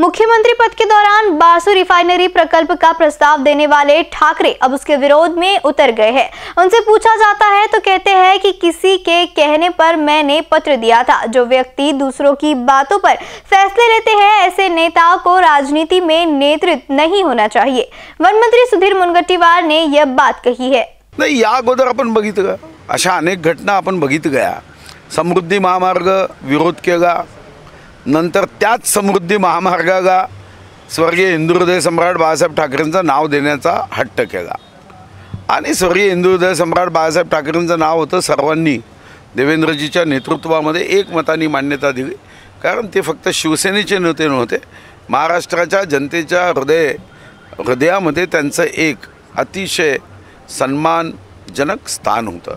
मुख्यमंत्री पद के दौरान बासु रिफाइनरी प्रकल्प का प्रस्ताव देने वाले ठाकरे अब उसके विरोध में उतर गए हैं। उनसे पूछा जाता है तो कहते हैं कि किसी के कहने पर मैंने पत्र दिया था। जो व्यक्ति दूसरों की बातों पर फैसले लेते हैं, ऐसे नेता को राजनीति में नेतृत्व नहीं होना चाहिए। वन मंत्री सुधीर मुनगट्टीवार ने यह बात कही है। नाही अगोदर अशा अनेक घटना आपण बघित गया। समृद्धी महामार्ग विरोध केला नंतर त्याच समृद्धी महामार्गाला स्वर्गीय हिंदुहृदय सम्राट बाळासाहेब ठाकरेंचं नाव देण्याचा हट्ट केला. आणि स्वर्गीय हिंदुहृदय सम्राट बाळासाहेब ठाकरेंचं नाव होतं सर्वांनी देवेंद्रजीच्या नेतृत्वामध्ये एकमताने मान्यता दिली. कारण ते फक्त शिवसेनेचे नेते नव्हते महाराष्ट्राच्या जनतेच्या हृदय हृदयामध्ये त्यांचं एक अतिशय सन्मानजनक स्थान होतं.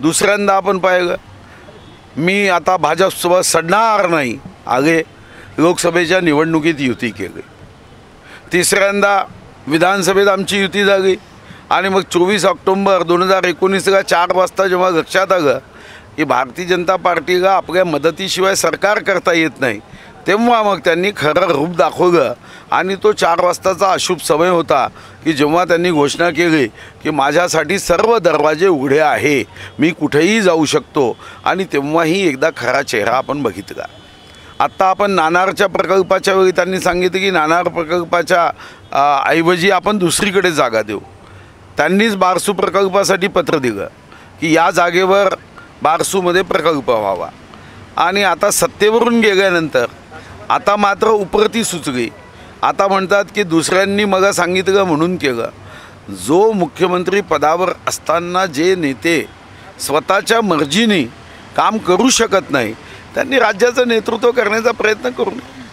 दुसऱ्यांदा आपण पाहिलं मी आता भाजपसोबत सडणार नाही. आगे लोकसभेच्या निवडणुकीत युती केली. तिसऱ्यांदा विधानसभेत आमची युती झाली. आणि मग चोवीस ऑक्टोंबर दोन हजार एकोणीसला चार वाजता जेव्हा लक्षात आलं की भारतीय जनता पार्टीला आपल्या मदतीशिवाय सरकार करता येत नाही तेव्हा मग त्यांनी खरं रूप दाखवलं. आणि तो चार वाजताचा अशुभ समय होता की जेव्हा त्यांनी घोषणा केली की माझ्यासाठी सर्व दरवाजे उघडे आहे मी कुठेही जाऊ शकतो. आणि तेव्हाही एकदा खरा चेहरा आपण बघितला. आत्ता आपण नाणारच्या प्रकल्पाच्या वेळी त्यांनी सांगितलं की नाणार प्रकल्पाच्या ऐवजी आपण दुसरीकडे जागा देऊ. त्यांनीच बारसू प्रकल्पासाठी पत्र दिलं की या जागेवर बारसूमध्ये प्रकल्प व्हावा. आणि आता सत्तेवरून गेल्यानंतर आता मात्र उपरती सुचली. आता म्हणतात की दुसऱ्यांनी मग सांगितलं म्हणून केलं. जो मुख्यमंत्री पदावर असताना जे नेते स्वतःच्या मर्जीने काम करू शकत नाही त्यांनी राज्याचं नेतृत्व करण्याचा प्रयत्न करू नये